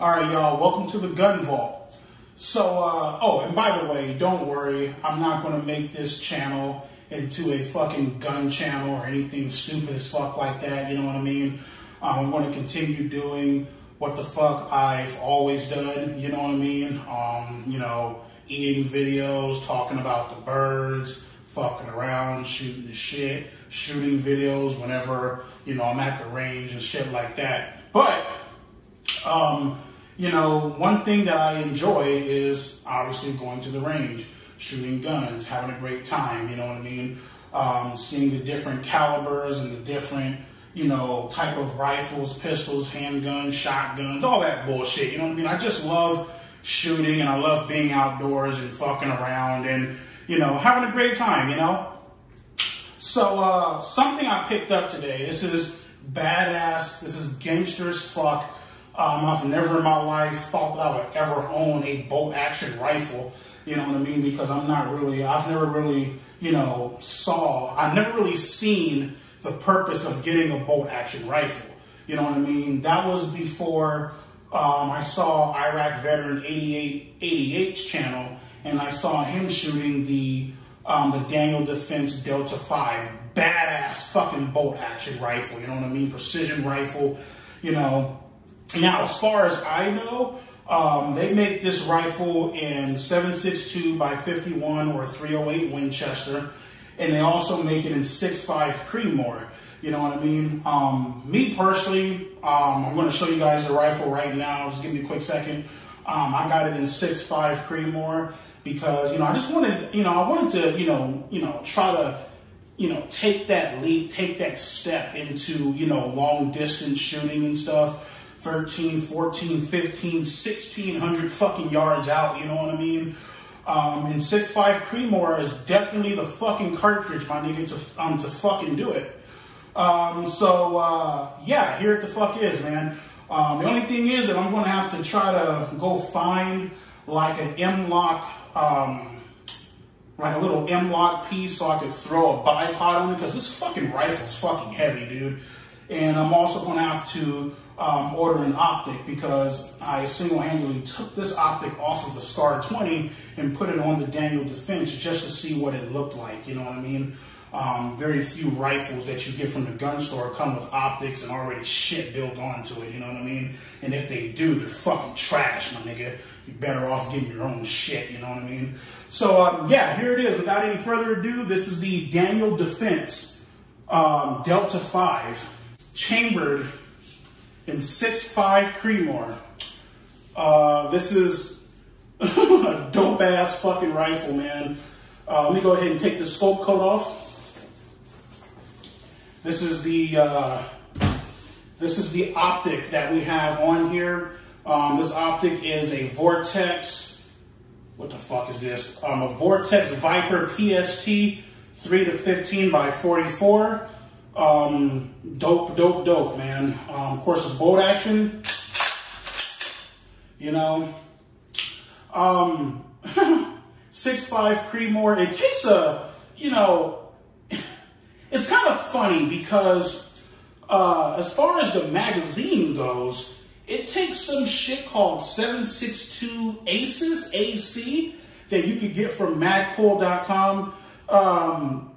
All right, y'all, welcome to the Gun Vault. So, uh, oh, and by the way, don't worry, I'm not going to make this channel into a fucking gun channel or anything stupid as fuck like that, you know what I mean? Um, I'm going to continue doing what the fuck I've always done, you know what I mean? Um, you know, eating videos, talking about the birds, fucking around, shooting the shit, shooting videos whenever, you know, I'm at the range and shit like that. But, um, you know, one thing that I enjoy is obviously going to the range, shooting guns, having a great time, you know what I mean? Um, seeing the different calibers and the different, you know, type of rifles, pistols, handguns, shotguns, all that bullshit, you know what I mean? I just love shooting and I love being outdoors and fucking around and, you know, having a great time, you know? So, uh, something I picked up today, this is badass, this is gangster as fuck. Um, I've never in my life thought that I would ever own a bolt action rifle, you know what I mean? Because I'm not really, I've never really, you know, saw, I've never really seen the purpose of getting a bolt action rifle. You know what I mean? That was before um, I saw Iraq veteran 88 88's channel, and I saw him shooting the um, the Daniel Defense Delta 5, badass fucking bolt action rifle. You know what I mean? Precision rifle. You know. Now, as far as I know, um, they make this rifle in 7.62 by 51 or 308 Winchester, and they also make it in 6.5 Creedmoor. You know what I mean? Um, me personally, um, I'm going to show you guys the rifle right now. Just give me a quick second. Um, I got it in 6.5 Creedmoor because, you know, I just wanted, you know, I wanted to, you know, you know, try to, you know, take that leap, take that step into, you know, long distance shooting and stuff. 13, 14, 15, 1600 fucking yards out, you know what I mean? Um, and 6.5 Creedmoor is definitely the fucking cartridge, my nigga, to, um, to fucking do it. Um, so, uh, yeah, here it the fuck is, man. Um, the only thing is that I'm going to have to try to go find like an M-LOK, um, like a little M-LOK piece so I could throw a bipod on it because this fucking rifle's fucking heavy, dude. And I'm also going to have to um, order an optic because I single-handedly took this optic off of the Star 20 and put it on the Daniel Defense just to see what it looked like, you know what I mean? Um, very few rifles that you get from the gun store come with optics and already shit built onto it, you know what I mean? And if they do, they're fucking trash, my nigga. You're better off getting your own shit, you know what I mean? So, um, yeah, here it is. Without any further ado, this is the Daniel Defense um, Delta 5, chambered in 6.5 Creedmoor. Uh, this is a dope ass fucking rifle, man. Uh, let me go ahead and take the scope coat off. This is the uh, this is the optic that we have on here. Um, this optic is a Vortex. What the fuck is this? Um, a Vortex Viper PST 3 to 15 by 44. Um, dope, dope, dope, man. Um, of course, it's bolt action. You know, um, six five Creedmoor. It takes a, you know, it's kind of funny because uh, as far as the magazine goes, it takes some shit called 762 Aces AC that you could get from magpul.com. Um,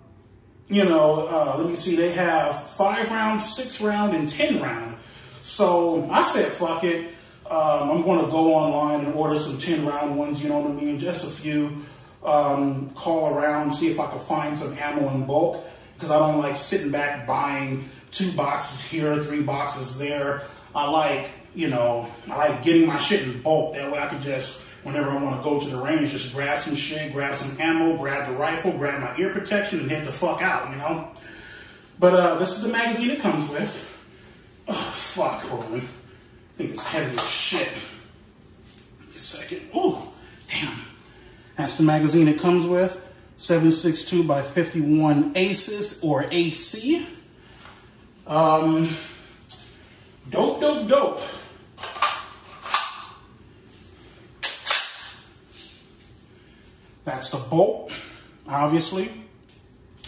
you know, uh, let me see, they have five round, six round, and 10 round. So I said, fuck it. Um, I'm going to go online and order some 10 round ones, you know what I mean? Just a few. Um, call around, see if I can find some ammo in bulk because I don't like sitting back buying two boxes here, three boxes there. I like, you know, I like getting my shit in bulk. That way I can just, whenever I want to go to the range, just grab some shit, grab some ammo, grab the rifle, grab my ear protection, and head the fuck out, you know? But uh, this is the magazine it comes with. Oh, fuck, hold on. I think it's heavy as shit. a second. Oh, damn. That's the magazine it comes with. 762 by 51 Aces or AC. Um, dope, dope, dope. That's the bolt, obviously.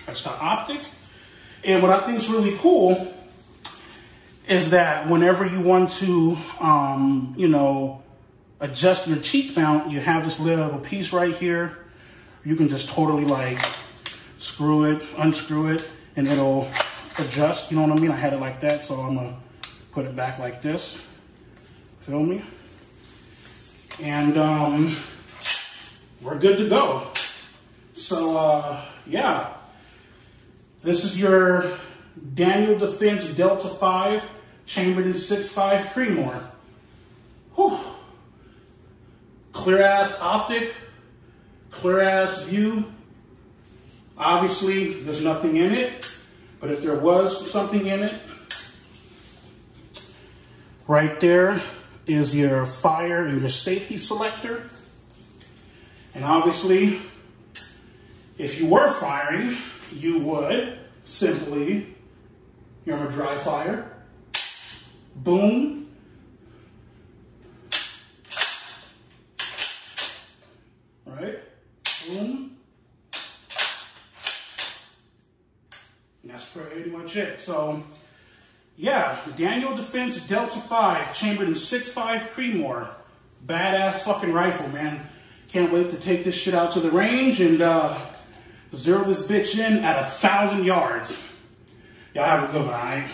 That's the optic. And what I think is really cool is that whenever you want to, um, you know, adjust your cheek mount, you have this little piece right here. You can just totally like screw it, unscrew it, and it'll adjust. You know what I mean? I had it like that, so I'm gonna put it back like this. Feel me? And um, we're good to go. So uh, yeah, this is your Daniel Defense Delta 5 chambered in 6.5 Creedmoor. Whew. Clear ass optic, clear ass view. Obviously, there's nothing in it, but if there was something in it, right there is your fire and your safety selector. And obviously, if you were firing, you would simply, you're a dry fire, boom, right, boom, and that's pretty much it. So, yeah, Daniel Defense Delta 5, chambered in 6.5 Creedmoor. Badass fucking rifle, man. Can't wait to take this shit out to the range and uh, zero this bitch in at a thousand yards. Y'all have a good one, alright?